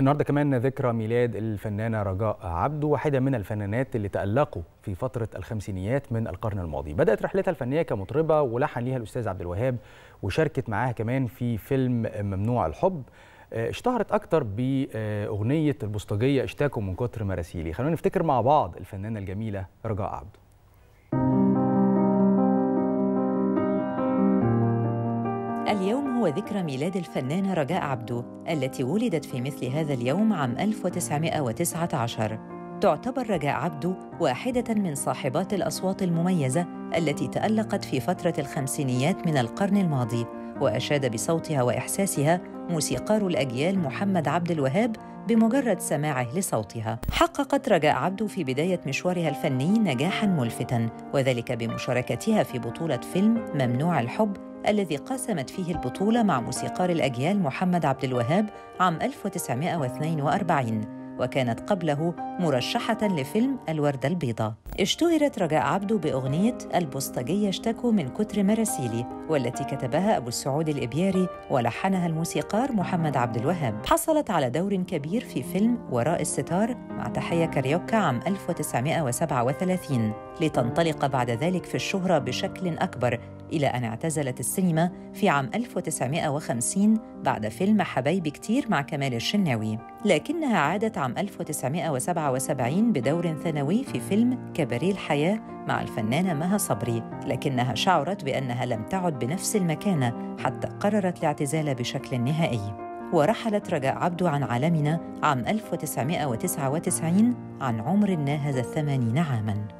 النهارده كمان ذكرى ميلاد الفنانة رجاء عبده واحدة من الفنانات اللي تألقوا في فترة الخمسينيات من القرن الماضي. بدأت رحلتها الفنية كمطربة ولحن ليها الأستاذ عبد الوهاب وشاركت معاها كمان في فيلم ممنوع الحب. اشتهرت أكتر بأغنية البوسطجية اشتاكوا من كتر مراسيلي. خلونا نفتكر مع بعض الفنانة الجميلة رجاء عبده. اليوم هو ذكرى ميلاد الفنانة رجاء عبده التي ولدت في مثل هذا اليوم عام 1919 تعتبر رجاء عبده واحدة من صاحبات الأصوات المميزة التي تألقت في فترة الخمسينيات من القرن الماضي وأشاد بصوتها وإحساسها موسيقار الأجيال محمد عبد الوهاب بمجرد سماعه لصوتها. حققت رجاء عبده في بداية مشوارها الفني نجاحاً ملفتاً وذلك بمشاركتها في بطولة فيلم ممنوع الحب الذي قاسمت فيه البطولة مع موسيقار الأجيال محمد عبد الوهاب عام 1942 وكانت قبله مرشحة لفيلم الوردة البيضاء. اشتهرت رجاء عبده بأغنية البوسطجية اشتكوا من كتر مراسيلي والتي كتبها أبو السعود الإبياري ولحنها الموسيقار محمد عبد الوهاب. حصلت على دور كبير في فيلم وراء الستار مع تحية كاريوكا عام 1937 لتنطلق بعد ذلك في الشهرة بشكل أكبر إلى أن اعتزلت السينما في عام 1950 بعد فيلم حبايبي كتير مع كمال الشناوي لكنها عادت عام 1977 بدور ثانوي في فيلم كباريه الحياة مع الفنانة مها صبري لكنها شعرت بأنها لم تعد بنفس المكانة حتى قررت الاعتزال بشكل نهائي. ورحلت رجاء عبده عن عالمنا عام 1999 عن عمر ناهز الثمانين عاماً.